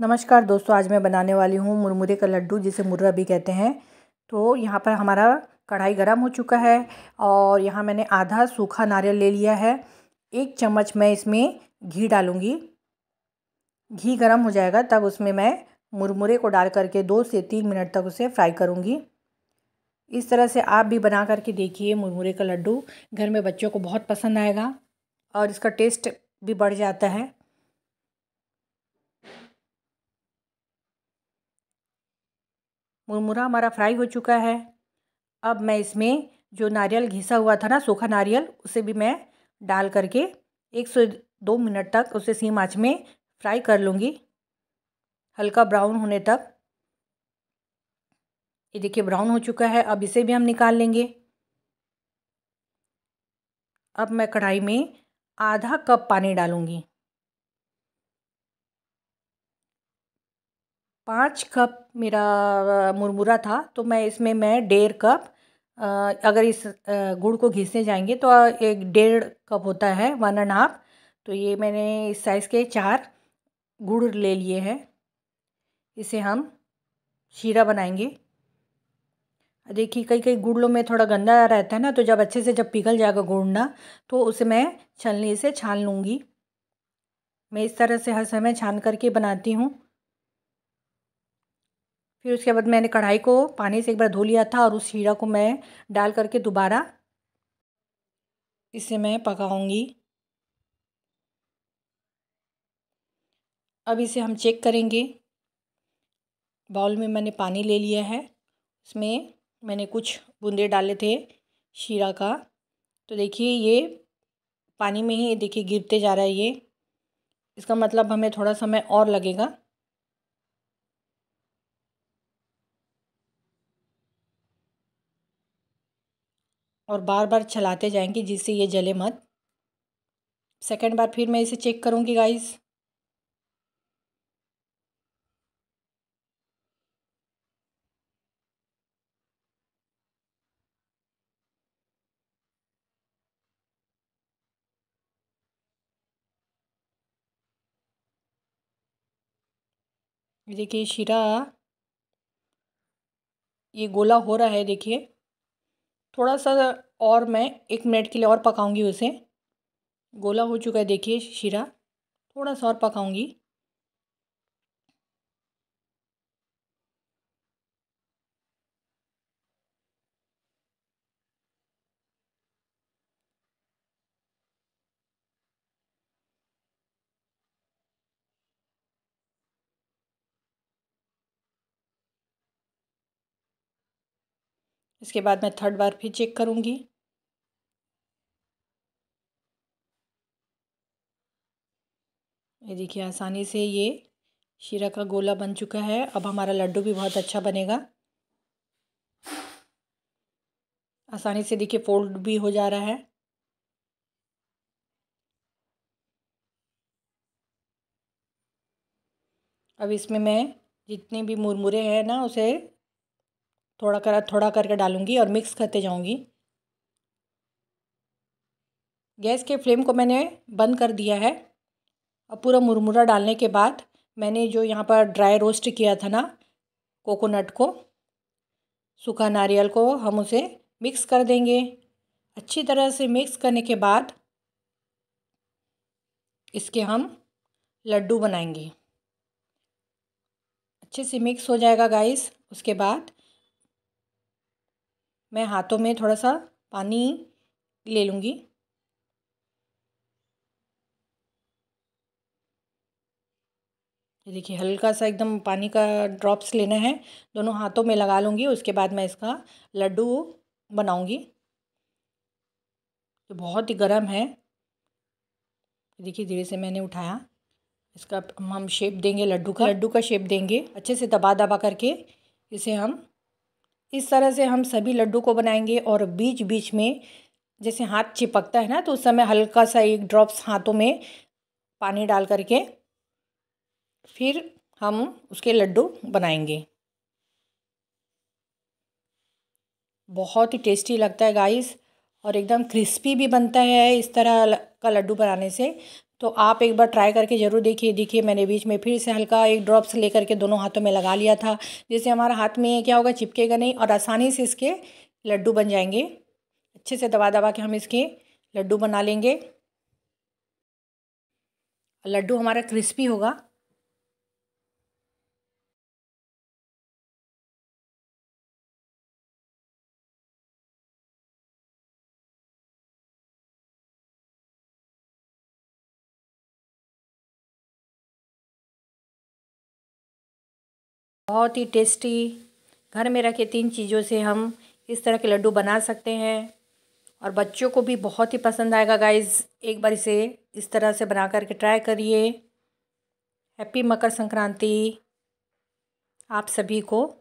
नमस्कार दोस्तों, आज मैं बनाने वाली हूँ मुरमुरे का लड्डू, जिसे मुर्रा भी कहते हैं। तो यहाँ पर हमारा कढ़ाई गरम हो चुका है और यहाँ मैंने आधा सूखा नारियल ले लिया है। एक चम्मच मैं इसमें घी डालूँगी। घी गरम हो जाएगा, तब उसमें मैं मुरमुरे को डाल करके दो से तीन मिनट तक उसे फ्राई करूँगी। इस तरह से आप भी बना करके देखिए मुरमुरे का लड्डू। घर में बच्चों को बहुत पसंद आएगा और इसका टेस्ट भी बढ़ जाता है। मुरमुरा हमारा फ्राई हो चुका है। अब मैं इसमें जो नारियल घिसा हुआ था ना, सूखा नारियल, उसे भी मैं डाल करके एक से दो मिनट तक उसे सीम आँच में फ्राई कर लूँगी। हल्का ब्राउन होने तक। ये देखिए ब्राउन हो चुका है, अब इसे भी हम निकाल लेंगे। अब मैं कढ़ाई में आधा कप पानी डालूँगी। पाँच कप मेरा मुरमुरा था तो मैं इसमें मैं डेढ़ कप अगर इस गुड़ को घिसने जाएँगे तो एक डेढ़ कप होता है, वन एंड हाफ़। तो ये मैंने इस साइज़ के चार गुड़ ले लिए हैं। इसे हम शीरा बनाएँगे। देखिए, कई कई गुड़ों में थोड़ा गंदा रहता है ना तो जब अच्छे से जब पिघल जाएगा गुड़ ना तो उसे मैं छलनी से छान लूँगी। मैं इस तरह से हर समय छान करके बनाती हूँ। फिर उसके बाद मैंने कढ़ाई को पानी से एक बार धो लिया था और उस शीरा को मैं डाल करके दोबारा इसे मैं पकाऊँगी। अब इसे हम चेक करेंगे। बाउल में मैंने पानी ले लिया है। उसमें मैंने कुछ बूंदे डाले थे शीरा का। तो देखिए ये पानी में ही देखिए गिरते जा रहा है ये। इसका मतलब हमें थोड़ा समय और लगेगा। और बार बार चलाते जाएँगे, जिससे ये जले मत। सेकंड बार फिर मैं इसे चेक करूँगी गाइस देखिए, शीरा, ये गोला हो रहा है, देखिए। थोड़ा सा और मैं एक मिनट के लिए और पकाऊँगी उसे। गोला हो चुका है, देखिए शीरा। थोड़ा सा और पकाऊँगी। इसके बाद मैं थर्ड बार फिर चेक करूँगी। ये देखिए, आसानी से ये शीरा का गोला बन चुका है। अब हमारा लड्डू भी बहुत अच्छा बनेगा। आसानी से देखिए फोल्ड भी हो जा रहा है। अब इसमें मैं जितने भी मुरमुरे हैं ना, उसे थोड़ा कर, थोड़ा करके डालूँगी और मिक्स करते जाऊँगी। गैस के फ्लेम को मैंने बंद कर दिया है। अब पूरा मुरमुरा डालने के बाद मैंने जो यहाँ पर ड्राई रोस्ट किया था ना कोकोनट को, सूखा नारियल को, हम उसे मिक्स कर देंगे। अच्छी तरह से मिक्स करने के बाद इसके हम लड्डू बनाएँगे। अच्छे से मिक्स हो जाएगा गाइस उसके बाद मैं हाथों में थोड़ा सा पानी ले लूँगी। देखिए हल्का सा एकदम पानी का ड्रॉप्स लेना है। दोनों हाथों में लगा लूँगी, उसके बाद मैं इसका लड्डू बनाऊँगी। तो बहुत ही गर्म है। देखिए, धीरे से मैंने उठाया। इसका हम शेप देंगे लड्डू का। लड्डू का शेप देंगे। अच्छे से दबा दबा करके इसे हम इस तरह से हम सभी लड्डू को बनाएँगे और बीच बीच में जैसे हाथ चिपकता है ना तो उस समय हल्का सा एक ड्रॉप्स हाथों में पानी डाल करके फिर हम उसके लड्डू बनाएँगे। बहुत ही टेस्टी लगता है गाइस। और एकदम क्रिस्पी भी बनता है इस तरह का लड्डू बनाने से। तो आप एक बार ट्राई करके ज़रूर देखिए देखिए मैंने बीच में फिर से हल्का एक ड्रॉप्स लेकर के दोनों हाथों में लगा लिया था, जिससे हमारा हाथ में क्या होगा, चिपकेगा नहीं और आसानी से इसके लड्डू बन जाएँगे। अच्छे से दबा दबा के हम इसके लड्डू बना लेंगे। लड्डू हमारा क्रिस्पी होगा। बहुत ही टेस्टी घर में रखे तीन चीज़ों से हम इस तरह के लड्डू बना सकते हैं। और बच्चों को भी बहुत ही पसंद आएगा गाइस एक बार इसे इस तरह से बना करके ट्राई करिए। हैप्पी मकर संक्रांति। आप सभी को